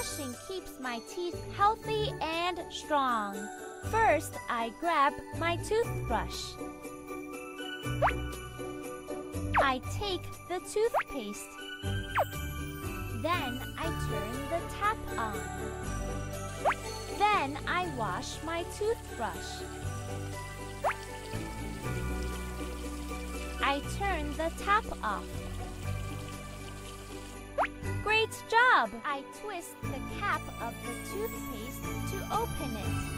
Brushing keeps my teeth healthy and strong. First, I grab my toothbrush. I take the toothpaste. Then I turn the tap on. Then I wash my toothbrush. I turn the tap off. Great job! I twist the cap of the toothpaste to open it.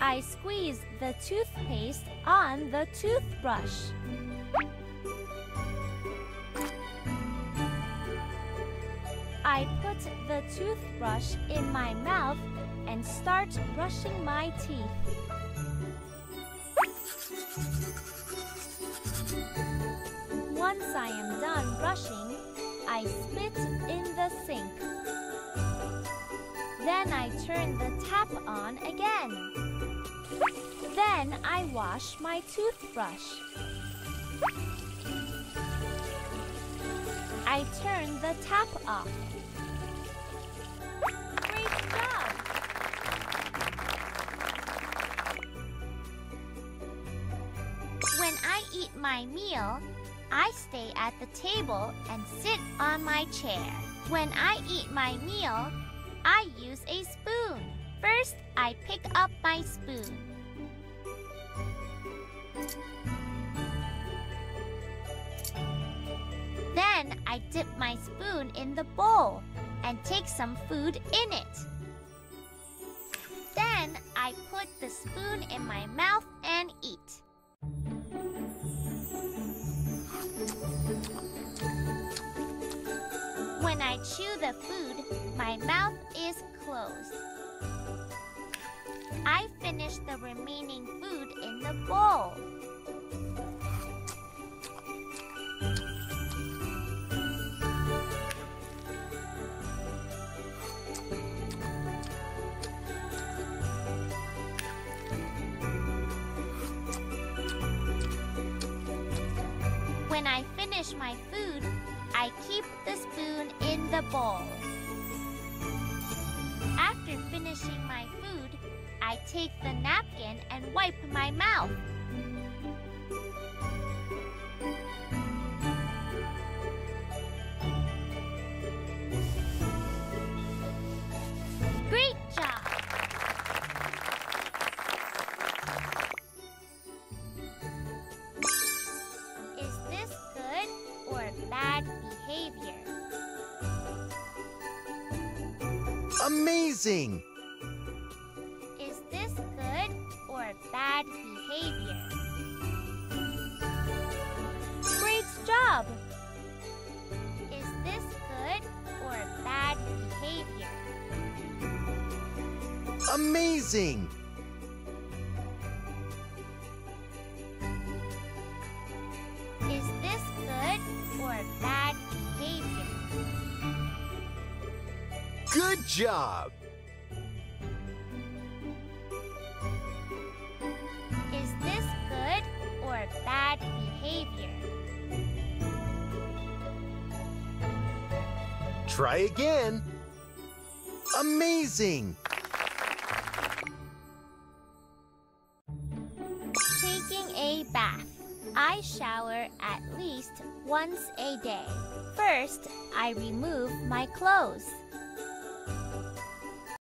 I squeeze the toothpaste on the toothbrush. I put the toothbrush in my mouth and start brushing my teeth. Once I am done brushing, I spit in the sink. Then I turn the tap on again. Then I wash my toothbrush. I turn the tap off. Great job! When I eat my meal, I stay at the table and sit on my chair. When I eat my meal, I use a spoon. First, I pick up my spoon. Then I dip my spoon in the bowl and take some food in it. Then I put the spoon in my mouth and eat. When I chew the food, my mouth is closed. I finish the remaining food in the bowl. When I finish my food, I keep the spoon the bowl. After finishing my food, I take the napkin and wipe my mouth. Amazing! Is this good or bad behavior? Great job! Is this good or bad behavior? Amazing! Good job! Is this good or bad behavior? Try again. Amazing! Taking a bath. I shower at least once a day. First, I remove my clothes.